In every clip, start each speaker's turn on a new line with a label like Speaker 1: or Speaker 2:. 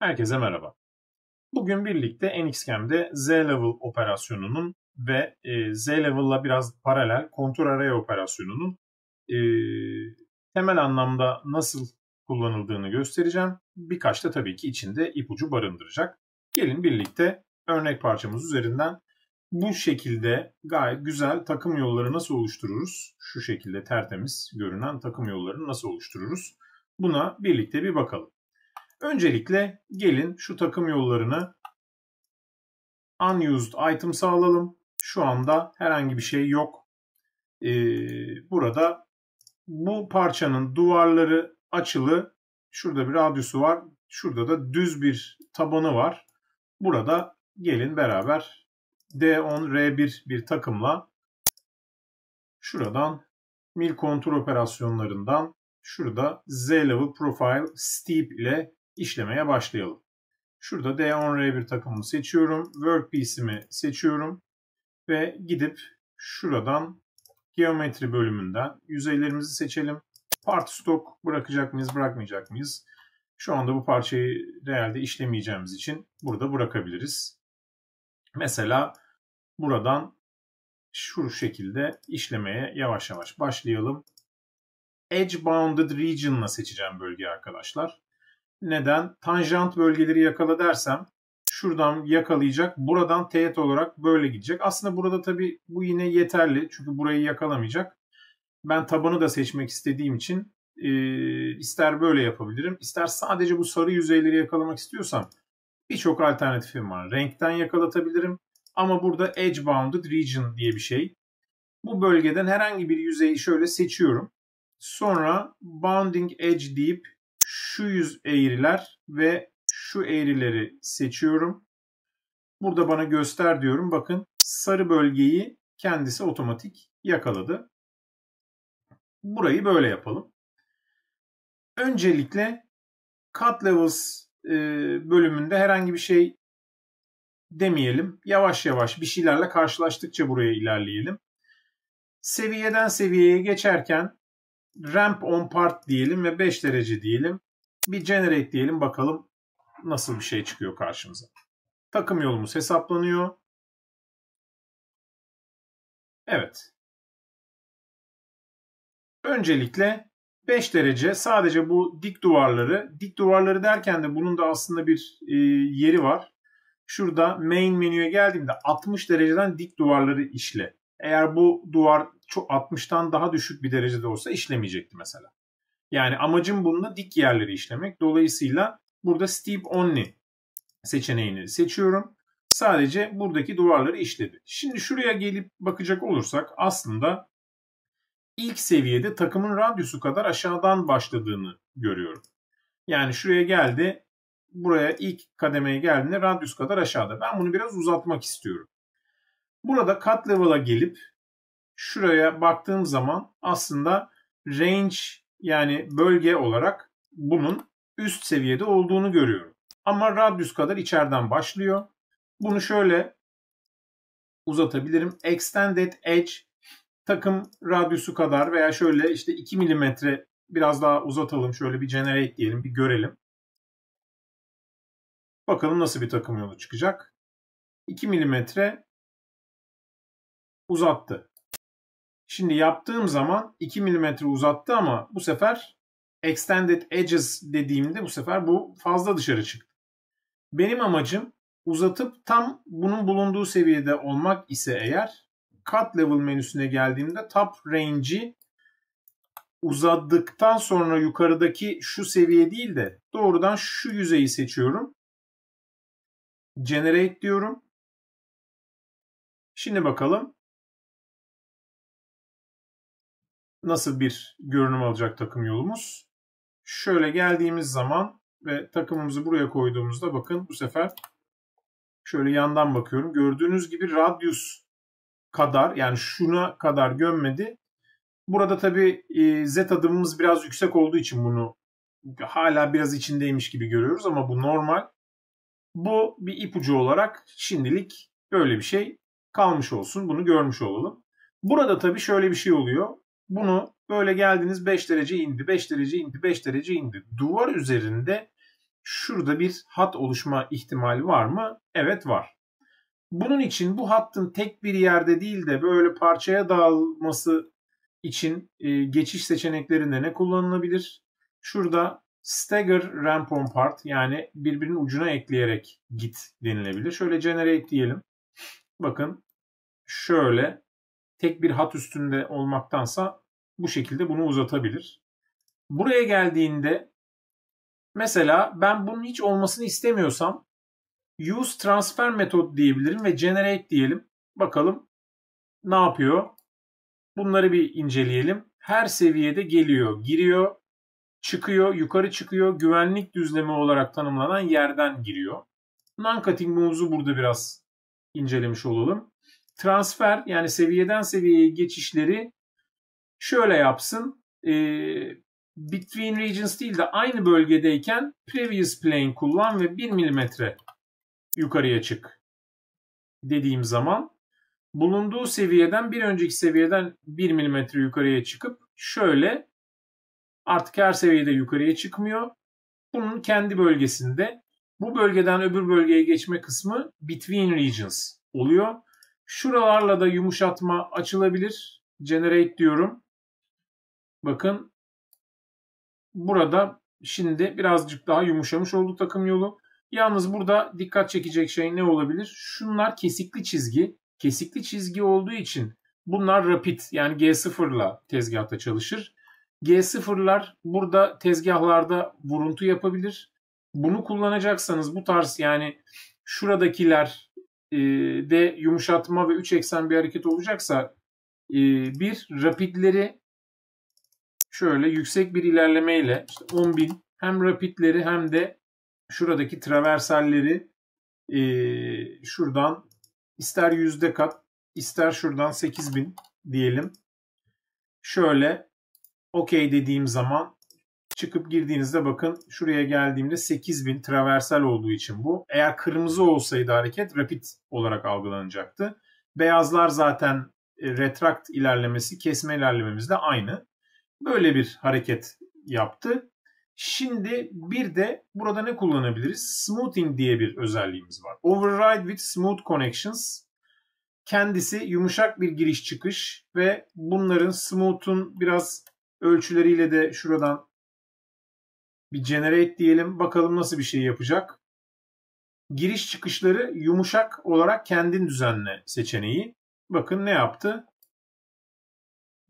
Speaker 1: Herkese merhaba. Bugün birlikte NXCAM'de Z-Level operasyonunun ve e, Z-Level'la biraz paralel kontur array operasyonunun e, temel anlamda nasıl kullanıldığını göstereceğim. Birkaç da tabii ki içinde ipucu barındıracak. Gelin birlikte örnek parçamız üzerinden bu şekilde gayet güzel takım yolları nasıl oluştururuz? Şu şekilde tertemiz görünen takım yollarını nasıl oluştururuz? Buna birlikte bir bakalım. Öncelikle gelin şu takım yollarını unused item sağlayalım. Şu anda herhangi bir şey yok. Ee, burada bu parçanın duvarları açılı. Şurada bir radyusu var. Şurada da düz bir tabanı var. Burada gelin beraber D10 R1 bir takımla şuradan mil kontrol operasyonlarından şurada Z level profile steep ile işlemeye başlayalım. Şurada D10R1 takımını seçiyorum. Workpiece'imi seçiyorum. Ve gidip şuradan geometri bölümünden yüzeylerimizi seçelim. Part stock bırakacak mıyız, bırakmayacak mıyız? Şu anda bu parçayı realde işlemeyeceğimiz için burada bırakabiliriz. Mesela buradan şu şekilde işlemeye yavaş yavaş başlayalım. Edge Bounded Region'la seçeceğim bölgeyi arkadaşlar. Neden? Tanjant bölgeleri yakala dersem şuradan yakalayacak. Buradan teğet olarak böyle gidecek. Aslında burada tabii bu yine yeterli. Çünkü burayı yakalamayacak. Ben tabanı da seçmek istediğim için e, ister böyle yapabilirim. ister sadece bu sarı yüzeyleri yakalamak istiyorsam birçok alternatifim var. Renkten yakalatabilirim. Ama burada Edge Bounded Region diye bir şey. Bu bölgeden herhangi bir yüzeyi şöyle seçiyorum. Sonra Bounding Edge deyip şu yüz eğriler ve şu eğrileri seçiyorum. Burada bana göster diyorum. Bakın sarı bölgeyi kendisi otomatik yakaladı. Burayı böyle yapalım. Öncelikle cut levels e, bölümünde herhangi bir şey demeyelim. Yavaş yavaş bir şeylerle karşılaştıkça buraya ilerleyelim. Seviyeden seviyeye geçerken ramp on part diyelim ve 5 derece diyelim. Bir generate diyelim bakalım nasıl bir şey çıkıyor karşımıza. Takım yolumuz hesaplanıyor. Evet. Öncelikle 5 derece sadece bu dik duvarları, dik duvarları derken de bunun da aslında bir e, yeri var. Şurada main menüye geldiğimde 60 dereceden dik duvarları işle. Eğer bu duvar çok 60'tan daha düşük bir derecede olsa işlemeyecekti mesela. Yani amacım bununla dik yerleri işlemek. Dolayısıyla burada steep only seçeneğini seçiyorum. Sadece buradaki duvarları işledi. Şimdi şuraya gelip bakacak olursak aslında ilk seviyede takımın radyusu kadar aşağıdan başladığını görüyorum. Yani şuraya geldi. Buraya ilk kademeye geldiğinde radyus kadar aşağıda. Ben bunu biraz uzatmak istiyorum. Burada cut level'a gelip şuraya baktığım zaman aslında range yani bölge olarak bunun üst seviyede olduğunu görüyorum. Ama radyus kadar içeriden başlıyor. Bunu şöyle uzatabilirim. Extended Edge takım radyusu kadar veya şöyle işte 2 mm biraz daha uzatalım. Şöyle bir generate diyelim bir görelim. Bakalım nasıl bir takım yolu çıkacak. 2 mm uzattı. Şimdi yaptığım zaman 2 mm uzattı ama bu sefer extended edges dediğimde bu sefer bu fazla dışarı çıktı. Benim amacım uzatıp tam bunun bulunduğu seviyede olmak ise eğer cut level menüsüne geldiğimde top range'i uzadıktan sonra yukarıdaki şu seviye değil de doğrudan şu yüzeyi seçiyorum. Generate diyorum. Şimdi bakalım nasıl bir görünüm alacak takım yolumuz. Şöyle geldiğimiz zaman ve takımımızı buraya koyduğumuzda bakın bu sefer şöyle yandan bakıyorum. Gördüğünüz gibi radius kadar yani şuna kadar gömmedi. Burada tabi e, z adımımız biraz yüksek olduğu için bunu hala biraz içindeymiş gibi görüyoruz ama bu normal. Bu bir ipucu olarak şimdilik böyle bir şey kalmış olsun. Bunu görmüş olalım. Burada tabii şöyle bir şey oluyor. Bunu böyle geldiniz 5 derece indi, 5 derece indi, 5 derece indi. Duvar üzerinde şurada bir hat oluşma ihtimali var mı? Evet var. Bunun için bu hattın tek bir yerde değil de böyle parçaya dağılması için e, geçiş seçeneklerinde ne kullanılabilir? Şurada stagger ramp on part yani birbirinin ucuna ekleyerek git denilebilir. Şöyle generate diyelim. Bakın şöyle tek bir hat üstünde olmaktansa bu şekilde bunu uzatabilir. Buraya geldiğinde mesela ben bunun hiç olmasını istemiyorsam use transfer method diyebilirim ve generate diyelim. Bakalım ne yapıyor? Bunları bir inceleyelim. Her seviyede geliyor, giriyor, çıkıyor, yukarı çıkıyor. Güvenlik düzlemi olarak tanımlanan yerden giriyor. Non-cutting move'u burada biraz incelemiş olalım. Transfer yani seviyeden seviyeye geçişleri şöyle yapsın. E, between regions değil de aynı bölgedeyken previous plane kullan ve 1 mm yukarıya çık dediğim zaman bulunduğu seviyeden bir önceki seviyeden 1 mm yukarıya çıkıp şöyle artık her seviyede yukarıya çıkmıyor. Bunun kendi bölgesinde bu bölgeden öbür bölgeye geçme kısmı between regions oluyor. Şuralarla da yumuşatma açılabilir. Generate diyorum. Bakın burada şimdi birazcık daha yumuşamış oldu takım yolu. Yalnız burada dikkat çekecek şey ne olabilir? Şunlar kesikli çizgi. Kesikli çizgi olduğu için bunlar rapid yani G0 ile tezgahta çalışır. G0'lar burada tezgahlarda vuruntu yapabilir. Bunu kullanacaksanız bu tarz yani şuradakiler e, de yumuşatma ve 3 eksen bir hareket olacaksa e, bir rapidleri şöyle yüksek bir ilerlemeyle işte 10.000 hem rapidleri hem de şuradaki traversalleri e, şuradan ister yüzde kat ister şuradan 8000 diyelim. Şöyle okey dediğim zaman çıkıp girdiğinizde bakın şuraya geldiğimde 8000 traversal olduğu için bu. Eğer kırmızı olsaydı hareket rapid olarak algılanacaktı. Beyazlar zaten e, retrakt ilerlemesi, kesme ilerlememizde aynı. Böyle bir hareket yaptı. Şimdi bir de burada ne kullanabiliriz? Smoothing diye bir özelliğimiz var. Override with Smooth Connections. Kendisi yumuşak bir giriş çıkış ve bunların smooth'un biraz ölçüleriyle de şuradan bir generate diyelim. Bakalım nasıl bir şey yapacak. Giriş çıkışları yumuşak olarak kendin düzenle seçeneği. Bakın ne yaptı?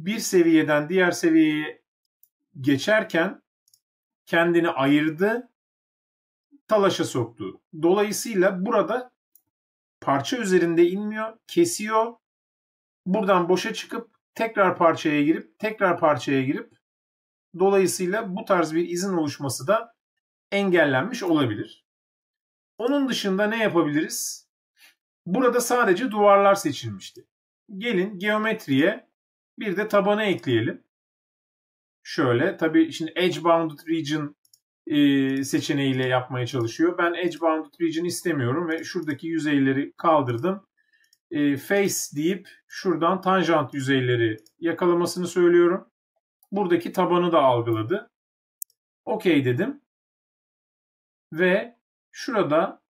Speaker 1: Bir seviyeden diğer seviyeye geçerken kendini ayırdı, talaşa soktu. Dolayısıyla burada parça üzerinde inmiyor, kesiyor. Buradan boşa çıkıp tekrar parçaya girip tekrar parçaya girip dolayısıyla bu tarz bir izin oluşması da engellenmiş olabilir. Onun dışında ne yapabiliriz? Burada sadece duvarlar seçilmişti. Gelin geometriye bir de tabana ekleyelim şöyle. Tabii şimdi Edge Bounded Region e, seçeneğiyle yapmaya çalışıyor. Ben Edge Bounded Region istemiyorum ve şuradaki yüzeyleri kaldırdım. E, face deyip şuradan tanjant yüzeyleri yakalamasını söylüyorum. Buradaki tabanı da algıladı. OK dedim. Ve şurada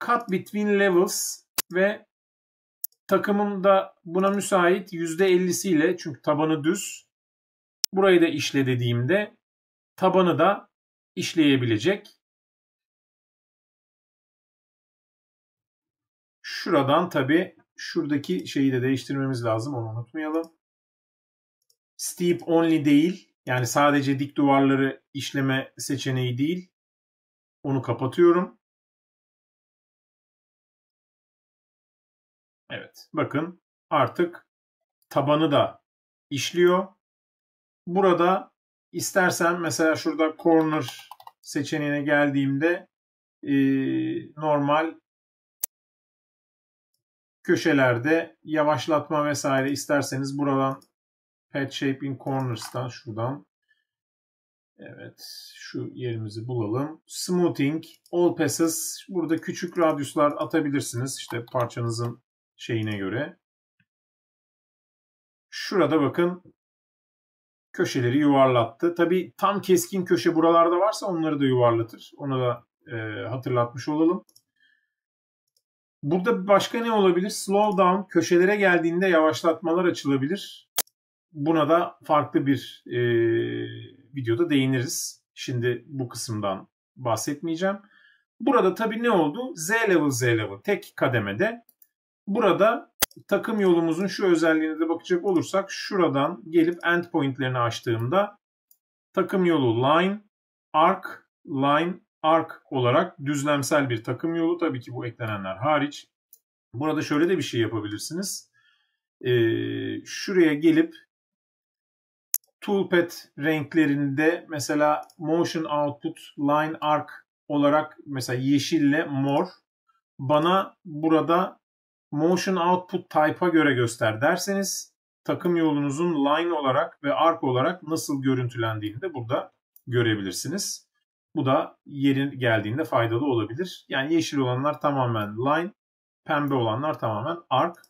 Speaker 1: cut between levels ve Takımım da buna müsait %50'siyle çünkü tabanı düz. Burayı da işle dediğimde tabanı da işleyebilecek. Şuradan tabi şuradaki şeyi de değiştirmemiz lazım onu unutmayalım. Steep only değil yani sadece dik duvarları işleme seçeneği değil. Onu kapatıyorum. Evet bakın artık tabanı da işliyor. Burada istersen mesela şurada corner seçeneğine geldiğimde e, normal köşelerde yavaşlatma vesaire isterseniz buradan Pad Shaping Corners'tan şuradan Evet şu yerimizi bulalım. Smoothing, All Passes. Burada küçük radyuslar atabilirsiniz. İşte parçanızın şeyine göre. Şurada bakın köşeleri yuvarlattı. Tabi tam keskin köşe buralarda varsa onları da yuvarlatır. Onu da e, hatırlatmış olalım. Burada başka ne olabilir? Slow down köşelere geldiğinde yavaşlatmalar açılabilir. Buna da farklı bir e, videoda değiniriz. Şimdi bu kısımdan bahsetmeyeceğim. Burada tabii ne oldu? Z level Z level tek kademede. Burada takım yolumuzun şu özelliğine de bakacak olursak şuradan gelip endpointlerini açtığımda takım yolu line, arc, line, arc olarak düzlemsel bir takım yolu. Tabii ki bu eklenenler hariç. Burada şöyle de bir şey yapabilirsiniz. Ee, şuraya gelip toolpad renklerinde mesela motion output line arc olarak mesela yeşille mor bana burada motion output type'a göre göster derseniz takım yolunuzun line olarak ve arc olarak nasıl görüntülendiğini de burada görebilirsiniz. Bu da yerin geldiğinde faydalı olabilir. Yani yeşil olanlar tamamen line, pembe olanlar tamamen arc.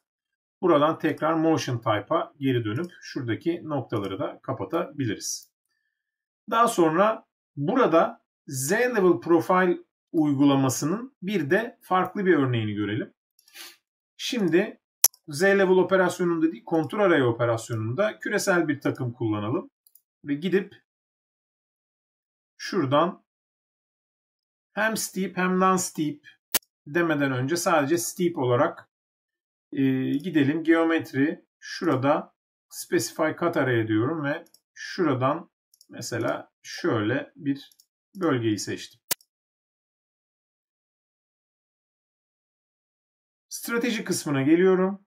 Speaker 1: Buradan tekrar motion type'a geri dönüp şuradaki noktaları da kapatabiliriz. Daha sonra burada Z-Level Profile uygulamasının bir de farklı bir örneğini görelim. Şimdi Z-Level operasyonunda değil, kontur arayı operasyonunda küresel bir takım kullanalım. Ve gidip şuradan hem steep hem non-steep demeden önce sadece steep olarak e, gidelim. Geometri şurada specify cut array diyorum ve şuradan mesela şöyle bir bölgeyi seçtim. Strateji kısmına geliyorum.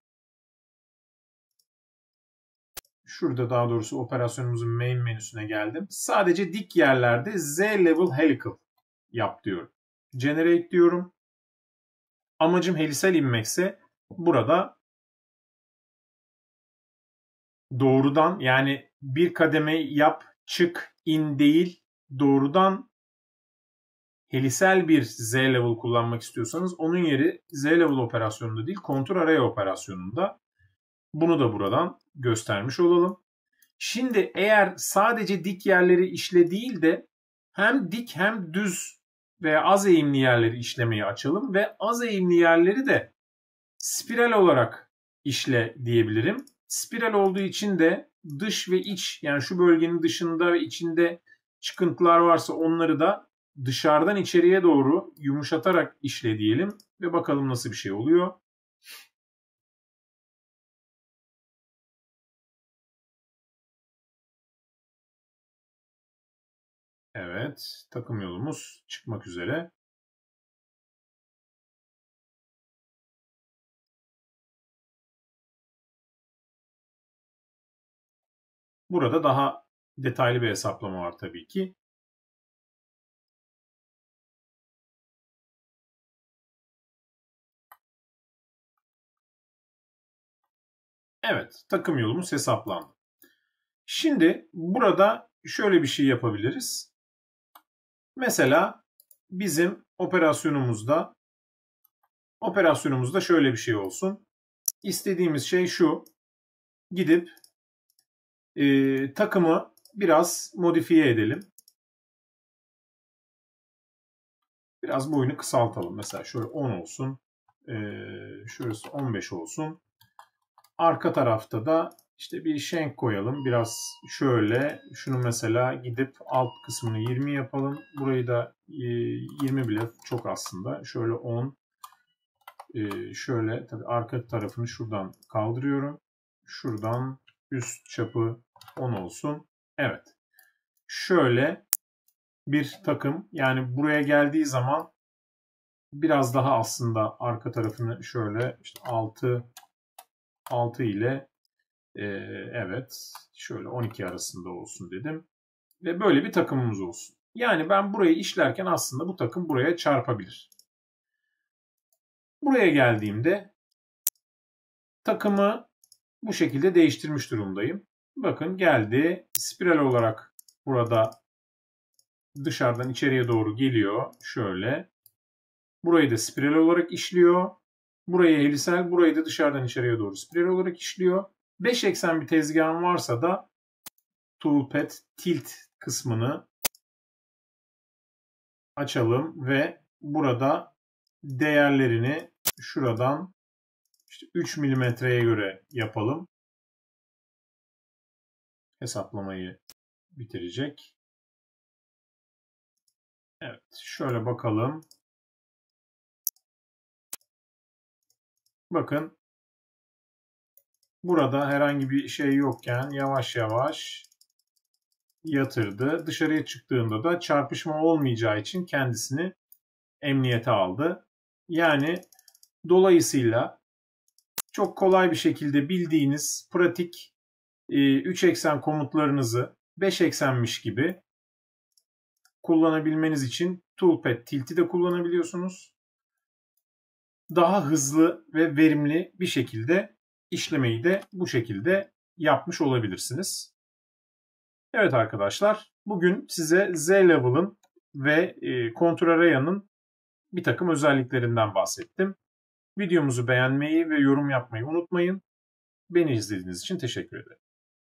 Speaker 1: Şurada daha doğrusu operasyonumuzun main menüsüne geldim. Sadece dik yerlerde Z level helical yap diyorum. Generate diyorum. Amacım helisel inmekse burada doğrudan yani bir kademe yap çık in değil doğrudan helisel bir Z level kullanmak istiyorsanız onun yeri Z level operasyonunda değil kontur array operasyonunda. Bunu da buradan göstermiş olalım. Şimdi eğer sadece dik yerleri işle değil de hem dik hem düz veya az eğimli yerleri işlemeyi açalım ve az eğimli yerleri de spiral olarak işle diyebilirim. Spiral olduğu için de dış ve iç yani şu bölgenin dışında ve içinde çıkıntılar varsa onları da dışarıdan içeriye doğru yumuşatarak işle diyelim ve bakalım nasıl bir şey oluyor. Evet, takım yolumuz çıkmak üzere. Burada daha detaylı bir hesaplama var tabii ki. Evet, takım yolumuz hesaplandı. Şimdi burada şöyle bir şey yapabiliriz. Mesela bizim operasyonumuzda operasyonumuzda şöyle bir şey olsun. İstediğimiz şey şu. Gidip e, takımı biraz modifiye edelim. Biraz boyunu kısaltalım. Mesela şöyle 10 olsun. E, şurası 15 olsun. Arka tarafta da işte bir shank koyalım. Biraz şöyle şunu mesela gidip alt kısmını 20 yapalım. Burayı da 20 e, bile çok aslında. Şöyle 10 e, şöyle tabii arka tarafını şuradan kaldırıyorum. Şuradan üst çapı 10 olsun. Evet. Şöyle bir takım yani buraya geldiği zaman biraz daha aslında arka tarafını şöyle işte 6 6 ile e, evet şöyle 12 arasında olsun dedim. Ve böyle bir takımımız olsun. Yani ben burayı işlerken aslında bu takım buraya çarpabilir. Buraya geldiğimde takımı bu şekilde değiştirmiş durumdayım. Bakın geldi. Spiral olarak burada dışarıdan içeriye doğru geliyor. Şöyle. Burayı da spiral olarak işliyor. Burayı helisel, burayı da dışarıdan içeriye doğru spiral olarak işliyor. 5 eksen bir tezgahım varsa da Toolpad Tilt kısmını açalım ve burada değerlerini şuradan işte 3 milimetreye göre yapalım. Hesaplamayı bitirecek. Evet, şöyle bakalım. Bakın burada herhangi bir şey yokken yavaş yavaş yatırdı. Dışarıya çıktığında da çarpışma olmayacağı için kendisini emniyete aldı. Yani dolayısıyla çok kolay bir şekilde bildiğiniz pratik 3 e, eksen komutlarınızı 5 eksenmiş gibi kullanabilmeniz için Toolpad Tilt'i de kullanabiliyorsunuz. Daha hızlı ve verimli bir şekilde işlemeyi de bu şekilde yapmış olabilirsiniz. Evet arkadaşlar, bugün size Z-Level'ın ve e, Contour Arraya'nın bir takım özelliklerinden bahsettim. Videomuzu beğenmeyi ve yorum yapmayı unutmayın. Beni izlediğiniz için teşekkür ederim.